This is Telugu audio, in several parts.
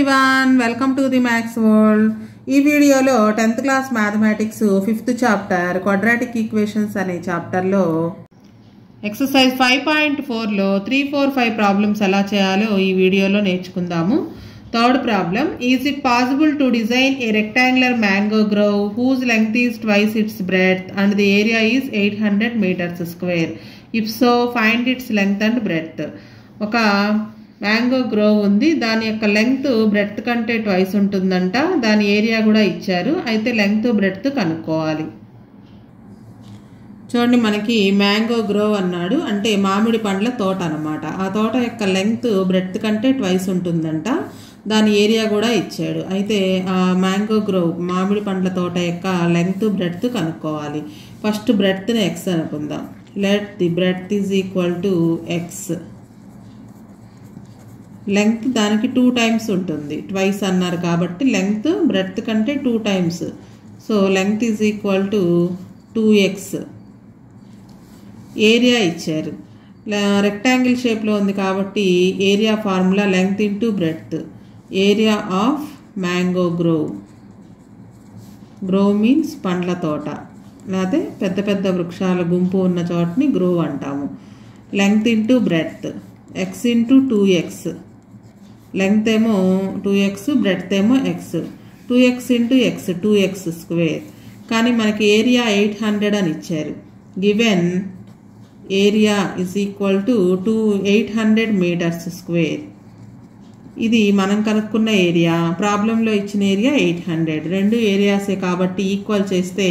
Everyone welcome to the maths world ఈ వీడియోలో tenth class mathematics fifth chapter quadratic equations అనే చాప్టర్లో ఎక్సర్సైజ్ ఫైవ్ పాయింట్ ఫోర్లో త్రీ ఫోర్ ఫైవ్ ప్రాబ్లమ్స్ ఎలా చేయాలో ఈ వీడియోలో నేర్చుకుందాము. Third problem is it possible to design a rectangular mango grove whose length is twice its breadth and the area is eight hundred metres square if so find its length and breadth ఒక మ్యాంగో గ్రోవ్ ఉంది. దాని యొక్క లెంగ్త్ బ్రెడ్త్ కంటే ట్వైస్ ఉంటుందంట. దాని ఏరియా కూడా ఇచ్చారు. అయితే లెంగ్త్ బ్రెడ్త్ కనుక్కోవాలి. చూడండి మనకి మ్యాంగో గ్రోవ్ అన్నాడు. అంటే మామిడి పండ్ల తోట అనమాట ఆ తోట యొక్క లెంగ్త్ బ్రెడ్త్ కంటే ట్వైస్ ఉంటుందంట. దాని ఏరియా కూడా ఇచ్చాడు. అయితే ఆ మ్యాంగో గ్రోవ్ మామిడి పండ్ల తోట యొక్క లెంగ్త్ బ్రెడ్త్ కనుక్కోవాలి. ఫస్ట్ బ్రెడ్త్ని ఎక్స్ అనుకుందాం. Let the breadth is equal to X. Length దానికి టూ టైమ్స్ ఉంటుంది. ట్వైస్ అన్నారు కాబట్టి లెంగ్త్ బ్రెడ్త్ కంటే two times. So length is equal to two X. Area ఇచ్చారు. రెక్టాంగిల్ షేప్లో ఉంది కాబట్టి area formula length into breadth. Area of mango grove. Grove means పండ్ల తోట. లేకపోతే పెద్ద పెద్ద వృక్షాల గుంపు ఉన్న చోటని గ్రోవ్ అంటాము. Length into breadth. X into two X. Length ఏమో టూ ఎక్స్ బ్రెడ్త్ ఏమో X two X into X two X square కానీ మనకి ఏరియా ఎయిట్ హండ్రెడ్ అని ఇచ్చారు. Given area is equal to two eight hundred meters square ఇది మనం కనుక్కున్న ఏరియా ప్రాబ్లంలో ఇచ్చిన ఏరియా ఎయిట్ హండ్రెడ్ రెండు ఏరియాసే కాబట్టి ఈక్వల్ చేస్తే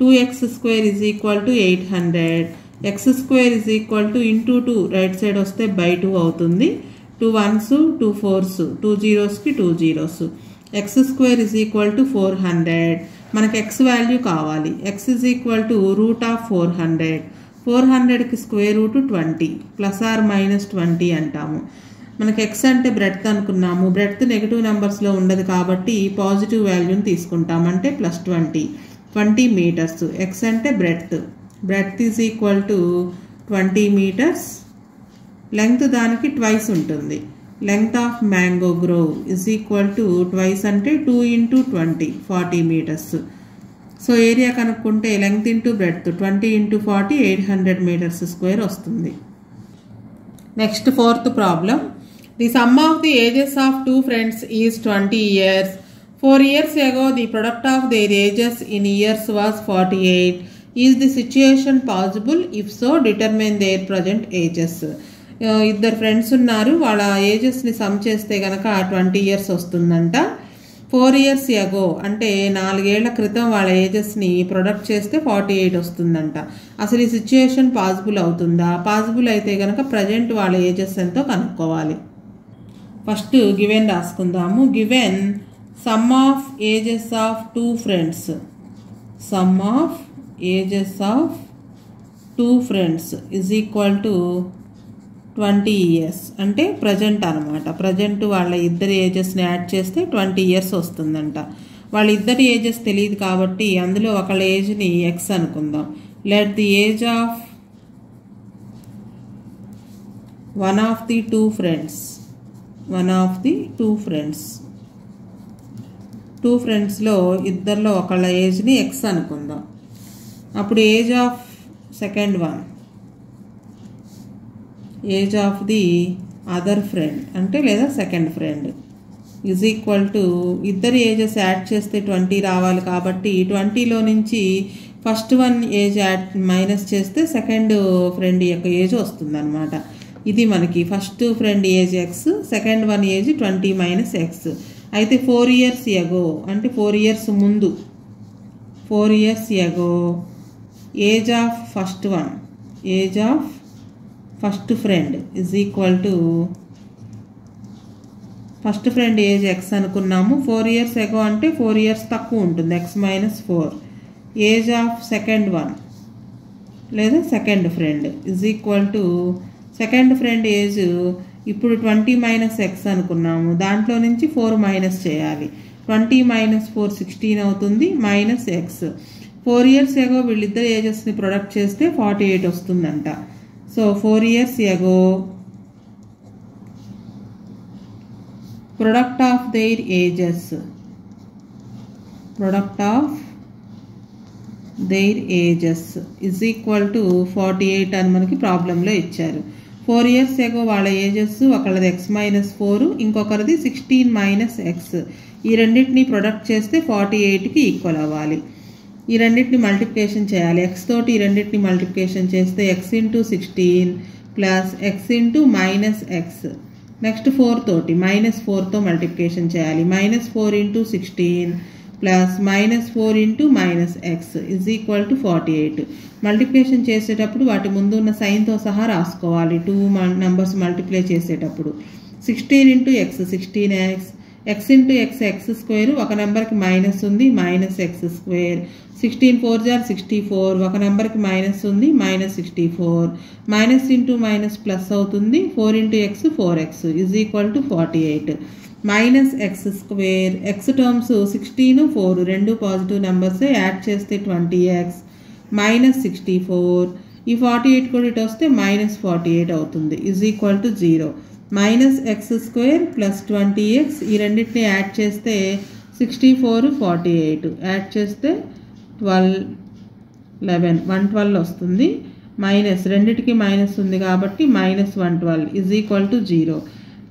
two x square is equal to eight hundred x square is equal to into two right side వస్తే బై టూ అవుతుంది. Two ones two fours two జీరోస్కి two zeros. X square is equal to four hundred మనకి ఎక్స్ వాల్యూ కావాలి. X is equal to root of four hundred four హండ్రెడ్కి square root twenty plus or minus twenty అంటాము. మనకి ఎక్స్ అంటే బ్రెడ్త్ అనుకున్నాము. బ్రెడ్త్ నెగిటివ్ నెంబర్స్లో ఉండదు కాబట్టి పాజిటివ్ వాల్యూని తీసుకుంటాం. అంటే plus twenty twenty metres x అంటే breadth breadth is equal to twenty metres length దానికి ట్వైస్ ఉంటుంది. Length of mango grove is equal to twice అంటే two into twenty forty metres so area కనుక్కుంటే length into breadth twenty into forty eight hundred metres square వస్తుంది. Next fourth problem the sum of the ages of two friends is twenty years four years ago the product of their ages in years was forty eight is the situation possible if so determine their present ages ఇద్దరు ఫ్రెండ్స్ ఉన్నారు. వాళ్ళ ఏజెస్ని సమ్ చేస్తే కనుక ట్వంటీ ఇయర్స్ వస్తుందంట. ఫోర్ ఇయర్స్ ఎగో అంటే నాలుగేళ్ళ క్రితం వాళ్ళ ఏజెస్ని ప్రొడక్ట్ చేస్తే ఫార్టీ ఎయిట్ వస్తుందంట. అసలు ఈ సిచ్యుయేషన్ పాసిబుల్ అవుతుందా? పాసిబుల్ అయితే కనుక ప్రజెంట్ వాళ్ళ ఏజెస్ ఎంతో కనుక్కోవాలి. First given రాసుకుందాము. Given sum of ages of two friends sum of ages of two friends is equal to twenty years. అంటే ప్రజెంట్ అనమాట ప్రజెంట్ వాళ్ళ ఇద్దరి ఏజెస్ని యాడ్ చేస్తే ట్వంటీ ఇయర్స్ వస్తుందంట. వాళ్ళ ఇద్దరి ఏజెస్ తెలియదు కాబట్టి అందులో ఒకళ్ళ ఏజ్ని ఎక్స్ అనుకుందాం. Let the age of one of the two friends one of the two friends two ఫ్రెండ్స్లో ఇద్దరిలో ఒకళ్ళ ఏజ్ని ఎక్స్ అనుకుందాం. అప్పుడు age of second one age of the other friend అంటే లేదా second friend is equal to ఇద్దరు ఏజెస్ యాడ్ చేస్తే ట్వంటీ రావాలి కాబట్టి ట్వంటీలో నుంచి first one age add minus చేస్తే సెకండ్ ఫ్రెండ్ యొక్క ఏజ్ వస్తుందన్నమాట. ఇది మనకి first friend age X second one age twenty minus x అయితే ఫోర్ ఇయర్స్ ఎగో అంటే ఫోర్ ఇయర్స్ ముందు four years ago age of first one age of first friend is equal to first friend age X అనుకున్నాము. ఫోర్ ఇయర్స్ ఎగో అంటే ఫోర్ ఇయర్స్ తక్కువ ఉంటుంది. X minus four age of second one లేదా second friend is equal to second friend age ఇప్పుడు ట్వంటీ మైనస్ ఎక్స్ అనుకున్నాము. దాంట్లో నుంచి ఫోర్ మైనస్ చేయాలి. ట్వంటీ మైనస్ ఫోర్ సిక్స్టీన్ అవుతుంది. Minus x four years ago వీళ్ళిద్దరు ఏజెస్ని ప్రొడక్ట్ చేస్తే ఫార్టీ ఎయిట్ వస్తుందంట. So four years ago product of their ages product of their ages is equal to forty eight అని మనకి ప్రాబ్లంలో ఇచ్చారు. ఫోర్ ఇయర్స్ ఎగో వాళ్ళ ఏజెస్ ఒకళ్ళది ఎక్స్ మైనస్ ఫోర్ ఇంకొకరిది సిక్స్టీన్ మైనస్ ఎక్స్ ఈ రెండింటిని ప్రొడక్ట్ చేస్తే ఫార్టీ ఎయిట్కి ఈక్వల్ అవ్వాలి. ఈ రెండింటిని మల్టిప్లికేషన్ చేయాలి. ఎక్స్ తోటి ఈ రెండింటిని మల్టిప్లికేషన్ చేస్తే x into sixteen plus x into minus x next four తోటి మైనస్ ఫోర్తో మల్టిప్లికేషన్ చేయాలి. Minus four into sixteen plus minus four into minus x is equal to forty eight multiplication చేసేటప్పుడు వాటి ముందు ఉన్న సైన్తో సహా రాసుకోవాలి. టూ నెంబర్స్ మల్టిప్లై చేసేటప్పుడు. Sixteen into x sixteen x x into x x square ఒక నెంబర్కి మైనస్ ఉంది minus x square sixteen four jar sixty four ఒక నెంబర్కి మైనస్ ఉంది minus sixty four minus into minus plus అవుతుంది four into x four x is equal to forty eight minus x square x terms sixteen four రెండు పాజిటివ్ నెంబర్స్ యాడ్ చేస్తే twenty x minus sixty four ఈ ఫార్టీ ఎయిట్ కూడా ఇటు వస్తే మైనస్ ఫార్టీ ఎయిట్ అవుతుంది is equal to zero minus x square plus twenty x ఈ రెండింటిని యాడ్ చేస్తే sixty four forty eight add చేస్తే ట్వెల్వ్ లెవెన్ వన్ ట్వెల్వ్ వస్తుంది. మైనస్ రెండిటికి మైనస్ ఉంది కాబట్టి minus one twelve is equal to zero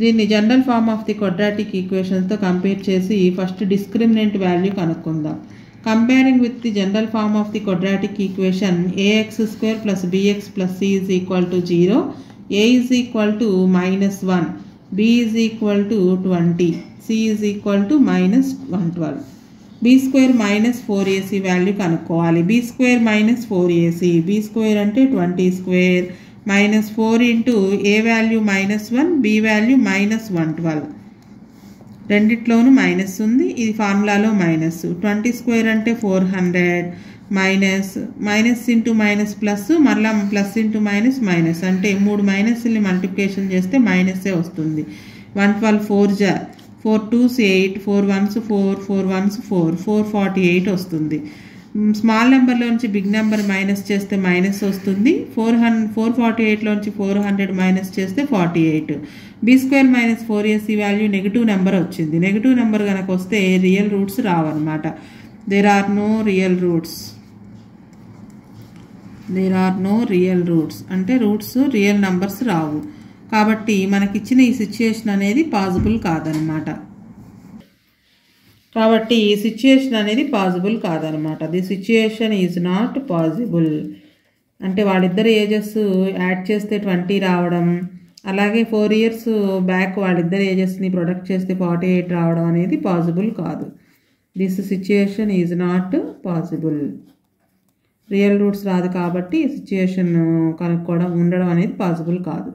దీన్ని general form of the quadratic ఈక్వేషన్తో compare చేసి ఫస్ట్ డిస్క్రిమినెంట్ వాల్యూ కనుక్కుందాం. Comparing with the general form of the quadratic equation a x square plus b x plus c is equal to zero a is equal to minus one b is equal to twenty c is equal to minus one twelve b square minus four a c value కనుక్కోవాలి. B square minus four a c b square అంటే twenty square minus four into a value minus one b value minus one twelve రెండిట్లోనూ మైనస్ ఉంది. ఇది ఫార్ములాలో మైనస్ ట్వంటీ స్క్వేర్ అంటే four hundred minus minus into minus plus మళ్ళీ ప్లస్ ఇంటూ మైనస్ మైనస్. అంటే మూడు మైనస్ని మల్టిప్లికేషన్ చేస్తే మైనసే వస్తుంది. వన్ ట్వెల్వ్ ఫోర్ జా four twos eight four ones four four ones four four forty eight వస్తుంది. స్మాల్ నెంబర్లోంచి బిగ్ నెంబర్ మైనస్ చేస్తే మైనస్ వస్తుంది. ఫోర్ హన్ ఫోర్ ఫార్టీ ఎయిట్లోంచి ఫోర్ హండ్రెడ్ మైనస్ చేస్తే forty eight. B square minus four a c value negative number వచ్చింది. నెగిటివ్ నెంబర్ కనుక వస్తే real roots రావన్నమాట. There are no real roots. There are no real roots అంటే రూట్స్ రియల్ నంబర్స్ రావు. కాబట్టి మనకిచ్చిన ఈ సిచ్యుయేషన్ అనేది పాసిబుల్ కాదనమాట. కాబట్టి ఈ సిచ్యుయేషన్ అనేది పాసిబుల్ కాదనమాట. The situation is not possible అంటే వాళ్ళిద్దరు ఏజెస్ యాడ్ చేస్తే ట్వంటీ రావడం అలాగే ఫోర్ ఇయర్స్ బ్యాక్ వాళ్ళిద్దరు ఏజెస్ని ప్రొడక్ట్ చేస్తే ఫార్టీ ఎయిట్ రావడం అనేది పాసిబుల్ కాదు. This situation is not possible real roots రాదు కాబట్టి సిచ్యుయేషన్ కనుక్కోవడం ఉండడం అనేది పాసిబుల్ కాదు.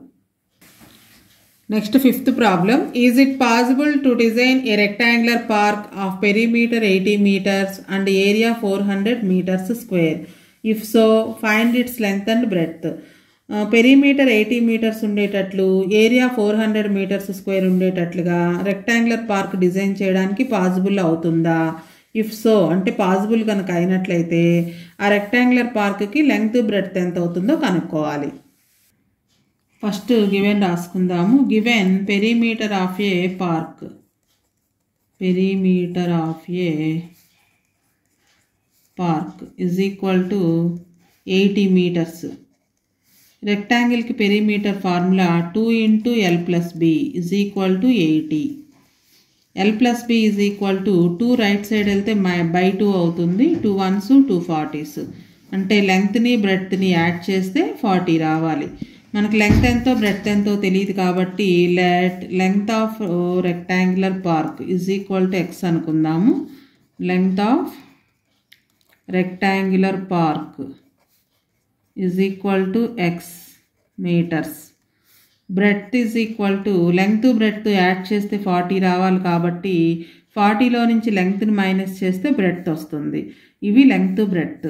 Next fifth problem is it possible to design a rectangular park of perimeter eighty metres and area four hundred metres square if so find its length and breadth perimeter eighty metres ఉండేటట్లు area four hundred metres square ఉండేటట్లుగా రెక్టాంగులర్ పార్క్ డిజైన్ చేయడానికి పాసిబుల్ అవుతుందా? ఇఫ్ సో అంటే పాసిబుల్ కనుక అయినట్లయితే ఆ రెక్టాంగులర్ పార్క్కి లెంగ్త్ బ్రెడ్త్ ఎంత అవుతుందో కనుక్కోవాలి. First given రాసుకుందాము. Given perimeter of a park perimeter of a park is equal to eighty metres రెక్టాంగిల్కి perimeter formula two into l plus b is equal to eighty l plus b is equal to two right side వెళ్తే మై బై టూ అవుతుంది. టూ వన్స్ టూ ఫార్టీస్ అంటే లెంగ్త్ని బ్రెడ్త్ని యాడ్ చేస్తే ఫార్టీ రావాలి. మనకు లెంగ్త్ ఎంతో బ్రెడ్త్ ఎంతో తెలియదు కాబట్టి let length of rectangular park is equal to x అనుకుందాము. Length of rectangular park is equal to x metres breadth is equal to length breadth add చేస్తే ఫార్టీ రావాలి కాబట్టి ఫార్టీలో నుంచి లెంగ్త్ని మైనస్ చేస్తే బ్రెడ్త్ వస్తుంది. ఇవి length breadth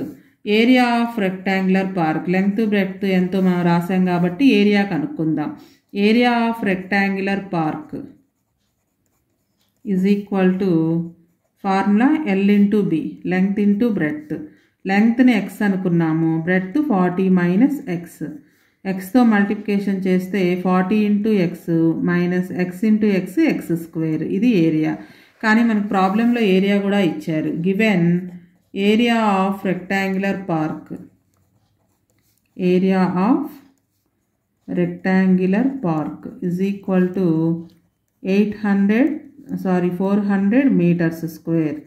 area of rectangular park length breadth ఎంతో మనం రాసాం కాబట్టి ఏరియా కనుక్కుందాం. Area of rectangular park is equal to formula l into b length into breadth లెంగ్త్ని x అనుకున్నాము. బ్రెడ్త్ ఫార్టీ మైనస్ ఎక్స్ ఎక్స్తో మల్టిప్లికేషన్ చేస్తే forty into x minus x into x x square ఇది ఏరియా కానీ మనకు ప్రాబ్లంలో ఏరియా కూడా ఇచ్చారు. Given area of rectangular park area of rectangular park is equal to eight hundred sorry four hundred metres square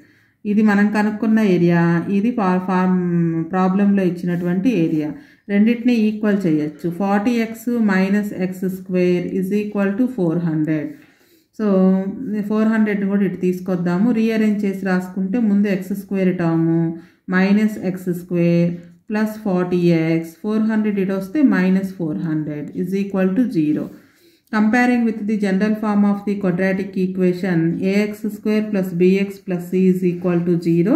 ఇది మనం కనుక్కున్న ఏరియా ఇది ఫార్మ్ ప్రాబ్లంలో ఇచ్చినటువంటి ఏరియా రెండింటిని ఈక్వల్ చేయొచ్చు. Forty x minus x square is equal to four hundred so four హండ్రెడ్ని కూడా ఇటు తీసుకొద్దాము. రీఅరేంజ్ చేసి రాసుకుంటే ముందు x square ఇటాము minus x square plus forty x four hundred ఇటు వస్తే minus four hundred is equal to zero comparing with the general form of the quadratic equation ax square plus bx plus c is equal to 0,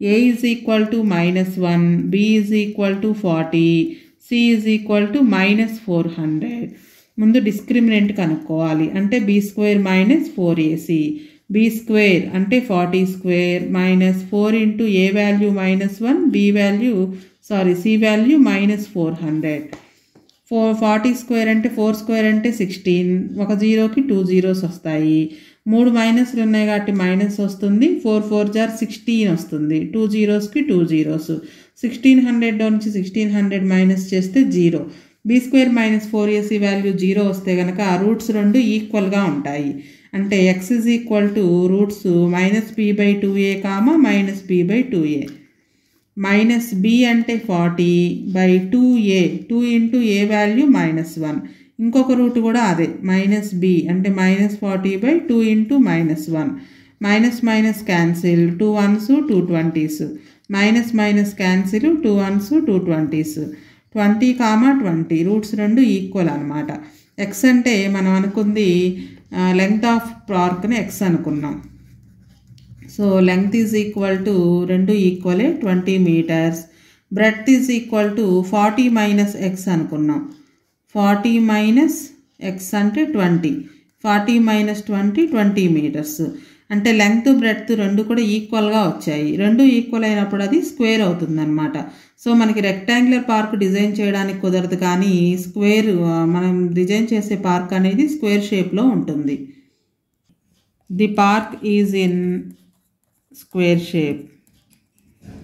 a is equal to minus 1, b is equal to 40, c is equal to minus 400. ముందు డిస్క్రిమినెంట్ కనుక్కోవాలి. అంటే b square minus four a c b square అంటే forty square minus four into a value minus one b value sorry c value minus four hundred four forty square అంటే ఫోర్ స్క్వేర్ అంటే సిక్స్టీన్ ఒక జీరోకి టూ జీరోస్ వస్తాయి. మూడు మైనస్లు ఉన్నాయి కాబట్టి మైనస్ వస్తుంది. ఫోర్ ఫోర్ జార్ సిక్స్టీన్ వస్తుంది. టూ జీరోస్కి టూ జీరోస్ సిక్స్టీన్ హండ్రెడ్ నుంచి సిక్స్టీన్ హండ్రెడ్ మైనస్ చేస్తే zero B square minus four AC value zero వస్తే కనుక ఆ రూట్స్ రెండు ఈక్వల్గా ఉంటాయి. అంటే X is equal to roots minus B by two A comma minus B by two A minus B అంటే forty by two A two into A value minus one ఇంకొక రూట్ కూడా అదే. మైనస్ బి అంటే minus forty by two into minus one. Minus minus cancel two ones two twenties. Minus minus cancel two ones two twenties. Twenty comma twenty. Roots రెండు ఈక్వల్ అనమాట ఎక్స్ అంటే మనం అనుకుంది లెంగ్త్ ఆఫ్ పార్క్ని ఎక్స్ అనుకున్నాం. So length is equal to రెండు ఈక్వలే twenty metres. Breadth is equal to forty minus X అనుకున్నాం. ఫార్టీ మైనస్ ఎక్స్ అంటే twenty. Forty minus twenty twenty metres. అంటే లెంగ్త్ బ్రెడ్త్ రెండు కూడా ఈక్వల్గా వచ్చాయి. రెండు ఈక్వల్ అయినప్పుడు అది స్క్వేర్ అవుతుందన్నమాట. సో మనకి రెక్టాంగులర్ పార్క్ డిజైన్ చేయడానికి కుదరదు కానీ స్క్వేర్ మనం డిజైన్ చేసే పార్క్ అనేది స్క్వేర్ షేప్లో ఉంటుంది. The park is in square shape.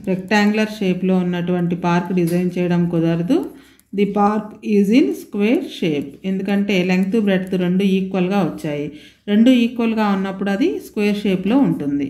Rectangular షేప్లో ఉన్నటువంటి పార్క్ డిజైన్ చేయడం కుదరదు. The park is in square shape ఎందుకంటే లెంగ్త్ బ్రెడ్త్ రెండు ఈక్వల్గా వచ్చాయి. రెండు ఈక్వల్గా ఉన్నప్పుడు అది స్క్వేర్ షేప్లో ఉంటుంది.